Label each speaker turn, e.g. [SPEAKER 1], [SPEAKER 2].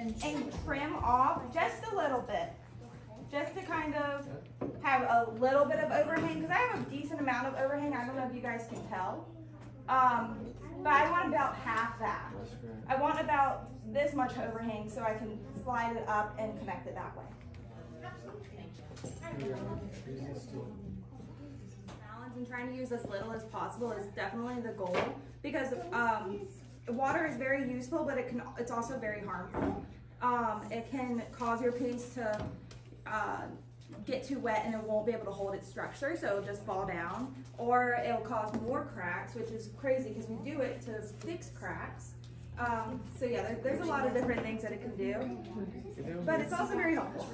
[SPEAKER 1] and trim off just a little bit. Just to kind of have a little bit of overhang, because I have a decent amount of overhang. I don't know if you guys can tell. Um, but I want about half that. I want about this much overhang so I can slide it up and connect it that way. balance and trying to use as little as possible is definitely the goal because um, water is very useful, but it can it's also very harmful. Um, it can cause your paste to uh, get too wet and it won't be able to hold its structure, so it'll just fall down, or it'll cause more cracks, which is crazy because we do it to fix cracks. Um, so yeah, there, there's a lot of different things that it can do, but it's also very helpful.